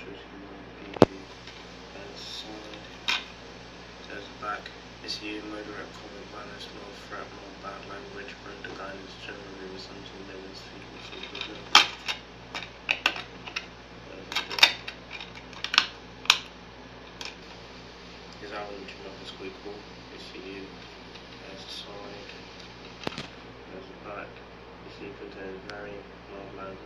shows you more PG and side. There's the back. It's you, moderate comic violence, more threat, more bad language, render guidance, generally with something that was feeling super good. There's the door. His album came quite cool. It's you. There's the side. There's the back. You see it contains very long.